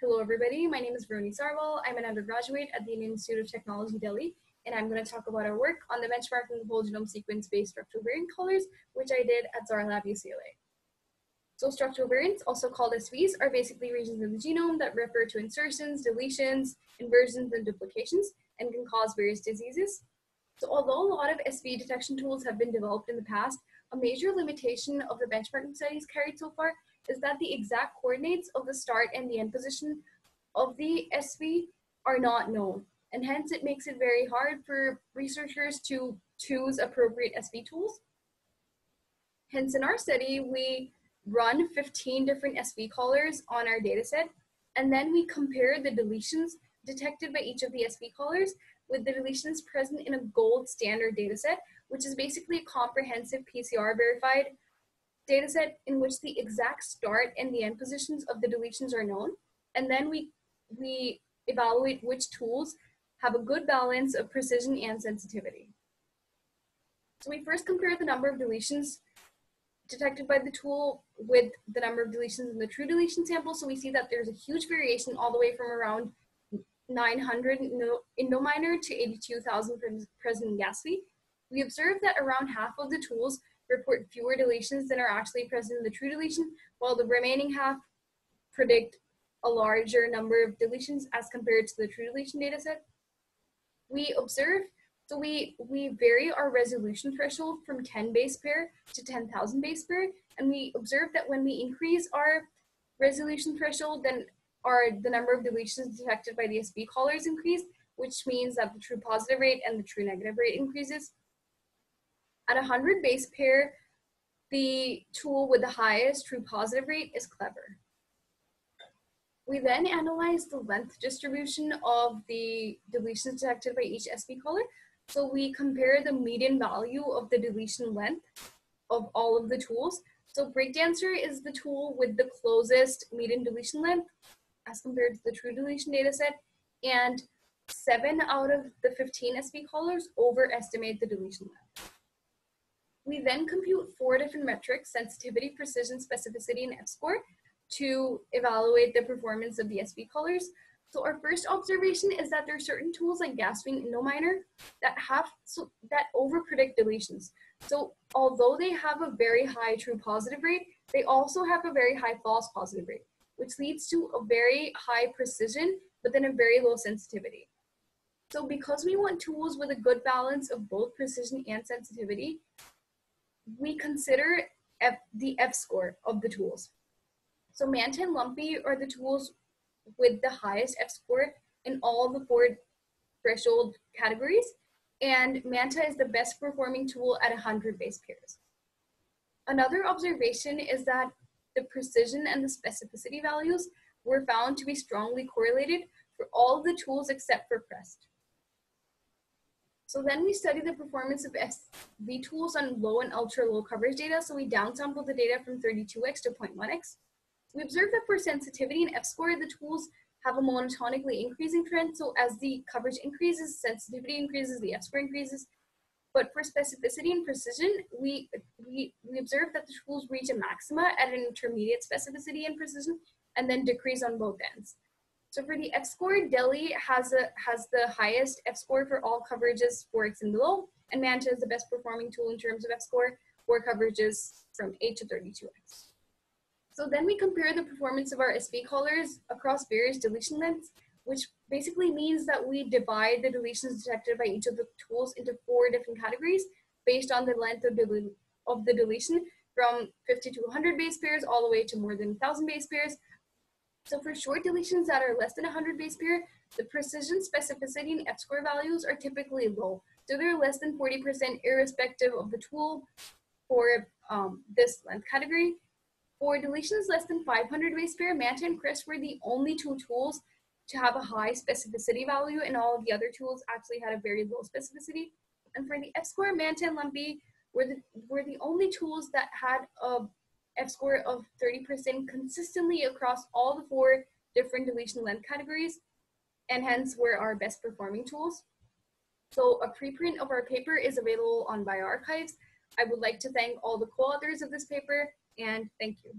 Hello, everybody. My name is Varuni Sarwal. I'm an undergraduate at the Indian Institute of Technology, Delhi, and I'm going to talk about our work on the benchmarking of whole genome sequence-based structural variant callers, which I did at ZarLab UCLA. So structural variants, also called SVs, are basically regions of the genome that refer to insertions, deletions, inversions, and duplications, and can cause various diseases. So although a lot of SV detection tools have been developed in the past, a major limitation of the benchmarking studies carried so far is that the exact coordinates of the start and the end position of the SV are not known. And hence it makes it very hard for researchers to choose appropriate SV tools. Hence in our study, we run 15 different SV callers on our dataset, and then we compare the deletions detected by each of the SV callers with the deletions present in a gold standard dataset, which is basically a comprehensive PCR verified dataset in which the exact start and the end positions of the deletions are known. And then we, we evaluate which tools have a good balance of precision and sensitivity. So we first compare the number of deletions detected by the tool with the number of deletions in the true deletion sample. So we see that there's a huge variation all the way from around 900 in Nominer to 82,000 present in GASV. We observed that around half of the tools report fewer deletions than are actually present in the true deletion, while the remaining half predict a larger number of deletions as compared to the true deletion dataset. We observe, so we, we vary our resolution threshold from 10 base pair to 10,000 base pair, and we observe that when we increase our resolution threshold, then our, the number of deletions detected by the SV callers increase, which means that the true positive rate and the true negative rate increases. At 100 base pair, the tool with the highest true positive rate is clever. We then analyze the length distribution of the deletions detected by each SV caller. So we compare the median value of the deletion length of all of the tools. So Breakdancer is the tool with the closest median deletion length as compared to the true deletion dataset. And seven out of the 15 SV callers overestimate the deletion length. We then compute four different metrics, sensitivity, precision, specificity, and F-score to evaluate the performance of the SV callers. So our first observation is that there are certain tools like GASWing and Nominer that have so that overpredict deletions. So although they have a very high true positive rate, they also have a very high false positive rate, which leads to a very high precision, but then a very low sensitivity. So because we want tools with a good balance of both precision and sensitivity, we consider F, the F score of the tools. So Manta and Lumpy are the tools with the highest F score in all the four threshold categories. And Manta is the best performing tool at 100 base pairs. Another observation is that the precision and the specificity values were found to be strongly correlated for all the tools except for CREST. So then we studied the performance of SV tools on low and ultra low coverage data. So we downsampled the data from 32x to 0.1x. We observed that for sensitivity and F-score, the tools have a monotonically increasing trend. So as the coverage increases, sensitivity increases, the F-score increases. But for specificity and precision, we, we, we observed that the tools reach a maxima at an intermediate specificity and precision and then decrease on both ends. So for the F-score, DELLY has, a, has the highest F-score for all coverages 4x and below, and Manta is the best performing tool in terms of F-score for coverages from 8 to 32x. So then we compare the performance of our SV callers across various deletion lengths, which basically means that we divide the deletions detected by each of the tools into four different categories based on the length of, del of the deletion from 50 to 100 base pairs all the way to more than 1,000 base pairs so for short deletions that are less than 100 base pair, the precision, specificity, and F-score values are typically low. So they're less than 40% irrespective of the tool for um, this length category. For deletions less than 500 base pair, Manta and Crest were the only two tools to have a high specificity value, and all of the other tools actually had a very low specificity. And for the F-score, Manta and Lumpy were the, were the only tools that had a F-score of 30% consistently across all the four different deletion length categories, and hence were our best performing tools. So a preprint of our paper is available on bioRxiv. I would like to thank all the co-authors of this paper, and thank you.